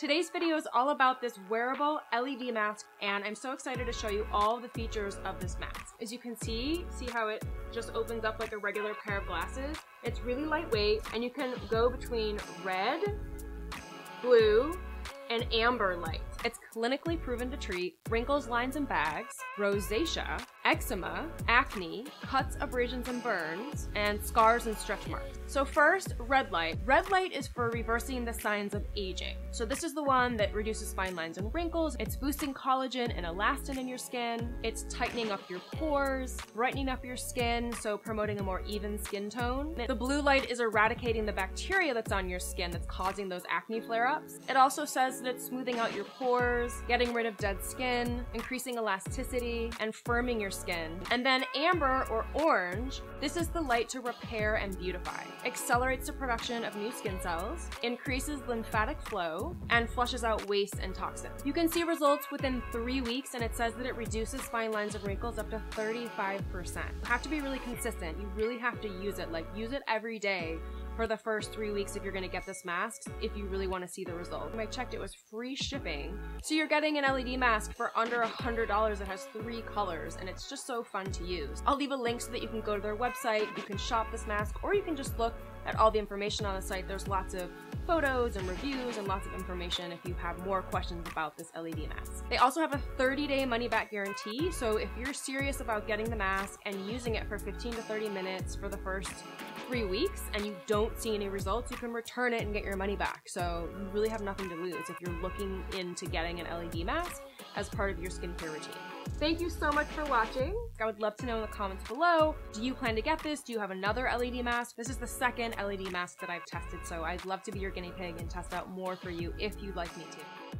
Today's video is all about this wearable LED mask and I'm so excited to show you all the features of this mask. As you can see, see how it just opens up like a regular pair of glasses? It's really lightweight and you can go between red, blue, and amber light. It's clinically proven to treat wrinkles, lines, and bags, rosacea, eczema, acne, cuts, abrasions, and burns, and scars and stretch marks. So first, red light. Red light is for reversing the signs of aging. So this is the one that reduces fine lines and wrinkles. It's boosting collagen and elastin in your skin. It's tightening up your pores, brightening up your skin, so promoting a more even skin tone. The blue light is eradicating the bacteria that's on your skin that's causing those acne flare-ups. It also says that it's smoothing out your pores pores, getting rid of dead skin, increasing elasticity, and firming your skin. And then amber or orange, this is the light to repair and beautify. Accelerates the production of new skin cells, increases lymphatic flow, and flushes out waste and toxins. You can see results within three weeks and it says that it reduces fine lines and wrinkles up to 35%. You have to be really consistent. You really have to use it. Like use it every day for the first three weeks if you're gonna get this mask if you really wanna see the result. When I checked, it was free shipping. So you're getting an LED mask for under a $100 that has three colors and it's just so fun to use. I'll leave a link so that you can go to their website, you can shop this mask, or you can just look at all the information on the site. There's lots of photos and reviews and lots of information if you have more questions about this LED mask. They also have a 30 day money back guarantee, so if you're serious about getting the mask and using it for 15 to 30 minutes for the first three weeks and you don't see any results, you can return it and get your money back. So you really have nothing to lose if you're looking into getting an LED mask as part of your skincare routine. Thank you so much for watching. I would love to know in the comments below, do you plan to get this? Do you have another LED mask? This is the second LED mask that I've tested, so I'd love to be your guinea pig and test out more for you if you'd like me to.